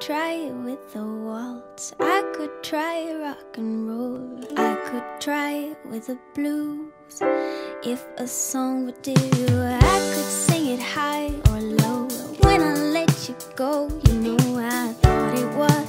try it with a waltz. I could try rock and roll. I could try it with the blues. If a song would do, I could sing it high or low. When I let you go, you know I thought it was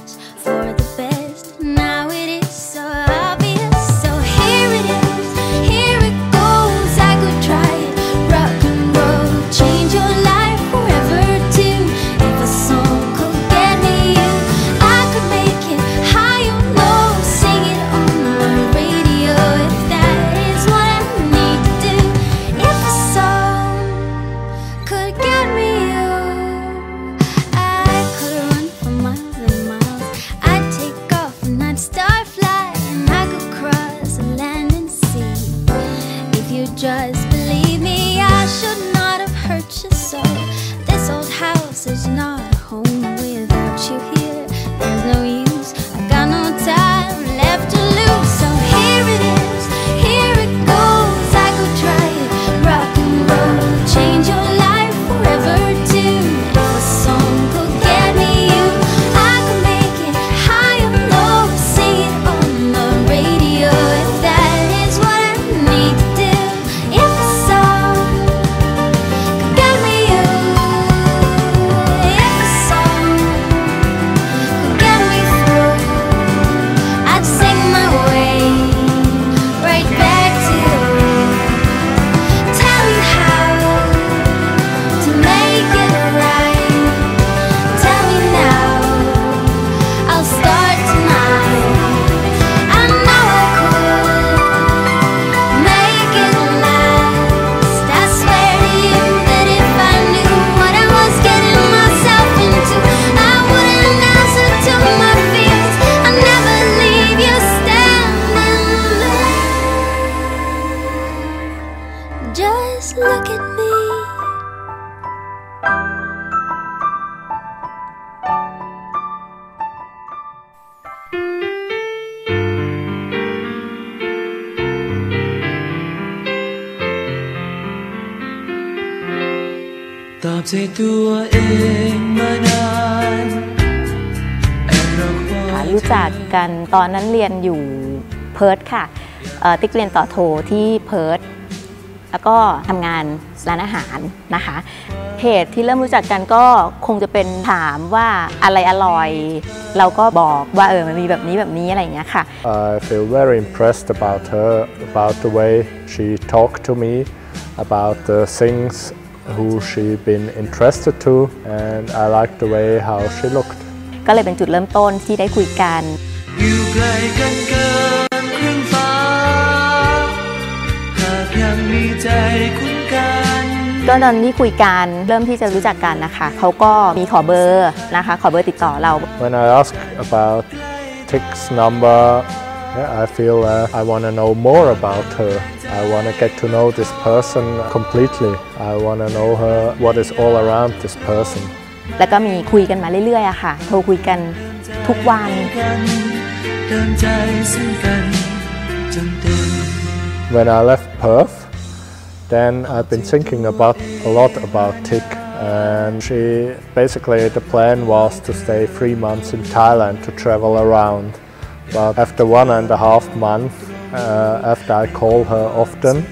อบใจตัวเองมานานแอบรอคอยรู้จักกันตอนนั้นเรียนอยู่เพิร์ทค่ะเอ่อติ๊กเรียนต่อโทที่เพิร์ทแล้วก็ทำงานร้านอาหารนะคะเหตุที่เริ่มรู้จักกันก็คงจะเป็นถามว่าอะไรอร่อย เราก็บอกว่าเออมันมีแบบนี้แบบนี้อะไรอย่างเงี้ยค่ะ I feel very impressed about her, about the way she talked to me, about the things who she been interested to, and I like the way how she looked. ก็เลยเป็นจุดเริ่มต้นที่ได้คุยกันอยู่ไกลกันเกินครึ่งฟ้าหากยังมีใจคุ้นกันก็ตอนที่คุยกันเริ่มที่จะรู้จักกันนะคะเขาก็มีขอเบอร์นะคะขอเบอร์ติดต่อเรา When I ask about Tick's number, yeah, I feel uh, I want to know more about her. I want to get to know this person completely. I want to know her, what is all around this person. แล้วก็มีคุยกันมาเรื่อยๆอะค่ะ โทรคุยกันทุกวัน กันเดินใจซึ่งกันจนเต็ม When I left Perth, then I've been thinking about a lot about Tick. And she basically the plan was to stay three months in Thailand to travel around. But after one and a half month, uh, after I call her often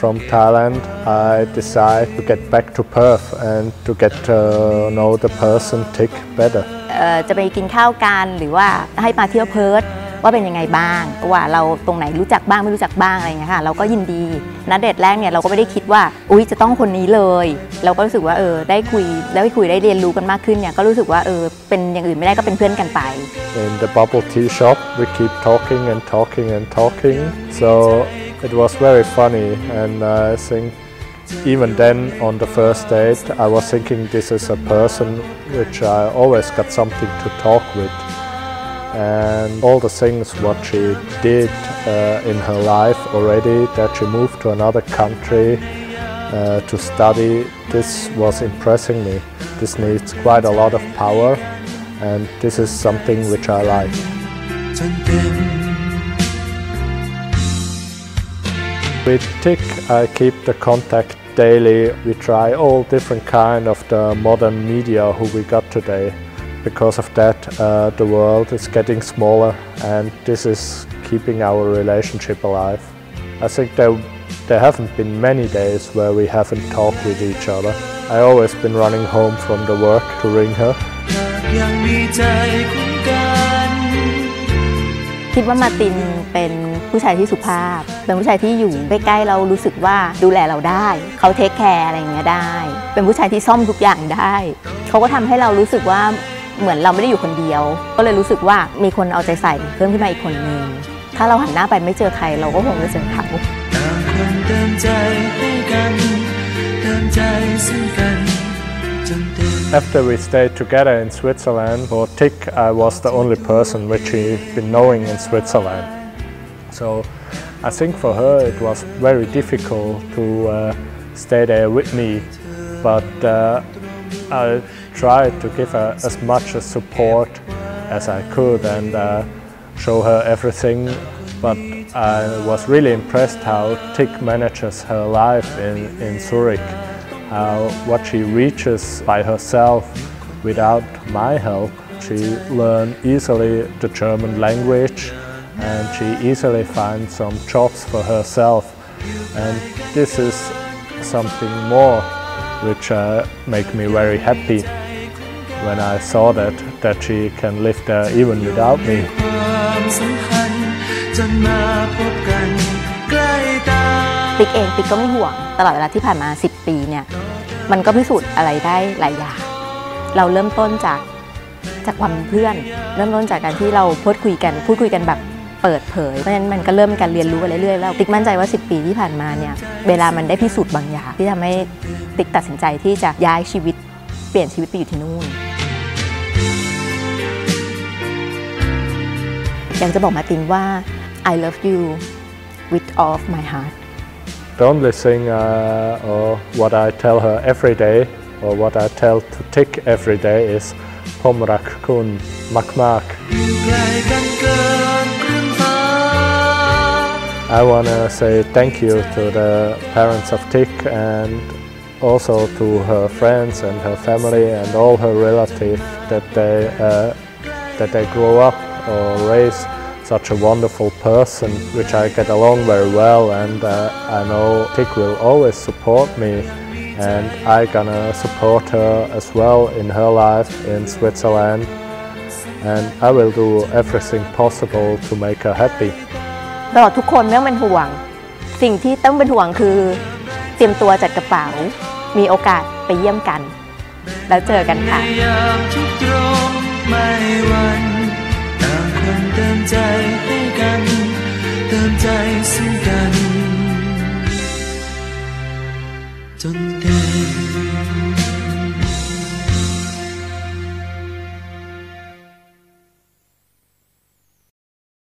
from Thailand, I decide to get back to Perth and to get to know the person Tik better. Uh, จะไปกินข้าวกันหรือว่าให้มาเที่ยวเพิร์ธ ว่าเป็นยังไงบ้างว่าเราตรงไหนรู้จักบ้างไม่รู้จักบ้างอะไรเงี้ยค่ะเราก็ยินดีนัดเดทแรกเนี่ยเราก็ไม่ได้คิดว่าอุ๊ยจะต้องคนนี้เลย เราก็รู้สึกว่าเออได้คุยได้คุยได้เรียนรู้กันมากขึ้นเนี่ยก็รู้สึกว่าเออเป็นอย่างอื่นไม่ได้ก็เป็นเพื่อนกันไป In the bubble tea shop, we keep talking and talking and talking. So it was very funny, and I think even then on the first date, I was thinking this is a person which I always got something to talk with. and all the things what she did uh, in her life already, that she moved to another country uh, to study, this was impressing me. This needs quite a lot of power and this is something which I like. With Tik, I keep the contact daily. We try all different kind of the modern media who we got today. because of that, uh, the world is getting smaller, and this is keeping our relationship alive. I think there, there haven't been many days where we haven't talked with each other. I always been running home from the work to ring her. หากยังมีใจคุ้นกัน คิดว่ามาร์ตินเป็นผู้ชายที่สุภาพ เป็นผู้ชายที่อยู่ใกล้ๆเรารู้สึกว่าดูแลเราได้ เขาเทคแคร์อะไรอย่างเงี้ยได้ เป็นผู้ชายที่ซ่อมทุกอย่างได้ เขาก็ทำให้เรารู้สึกว่า เหมือนเราไม่ได้อยู่คนเดียว ก็เลยรู้สึกว่ามีคนเอาใจใส่เพิ่มขึ้นมาอีกคนนึงถ้าเราหันหน้าไปไม่เจอใครเราก็คงจะเจอเขาต่างคนเติมใจให้กันเติมใจซึ่งกันจนเต็ม After we stayed together in Switzerland, for Tick, I was the only person which she'd been knowing in Switzerland. So I think for her it was very difficult to uh, stay there with me, but uh, I tried to give her as much support as I could and uh, show her everything. But I was really impressed how Tik manages her life in, in Zurich how what she reaches by herself without my help. She learned easily the German language and she easily finds some jobs for herself. And this is something more which uh, make me very happy when I saw that, that she can live there even without me. ความสัมพันธ์จนมาพบกันใกล้ตาติ๊กเองติ๊กก็ไม่ห่วง ตลอดเวลาที่ผ่านมา 10 ปีเนี่ยมันก็พิสูจน์อะไรได้หลายอย่าง เราเริ่มต้นจากจากความเพื่อน เริ่มต้นจากการที่เราพูดคุยกัน พูดคุยกันแบบเปิดเผย เพราะฉะนั้นมันก็เริ่มการเรียนรู้กันเรื่อยๆแล้วติ๊กมั่นใจว่า 10 ปีที่ผ่านมาเนี่ยเวลามันได้พิสูจน์บางอย่างที่ทำให้ติ๊กตัดสินใจที่จะย้ายชีวิตเปลี่ยนชีวิตไปอยู่ที่นู่น อยากจะบอกมาตินว่า I love you with all of my heart. The only thing uh, or what I tell her every day or what I tell to Tik every day is ผมรักคุณมากมาก I want to say thank you to the parents of Tik and also to her friends and her family and all her relatives that they, uh, that they grow up or raise such a wonderful person, which I get along very well and uh, I know Tik will always support me and I gonna support her as well in her life in Switzerland. And I will do everything possible to make her happy. ตลอดทุกคนไม่ต้องเป็นห่วง แล้วเจอกันค่ะไม่วันต่างคนเติมใจ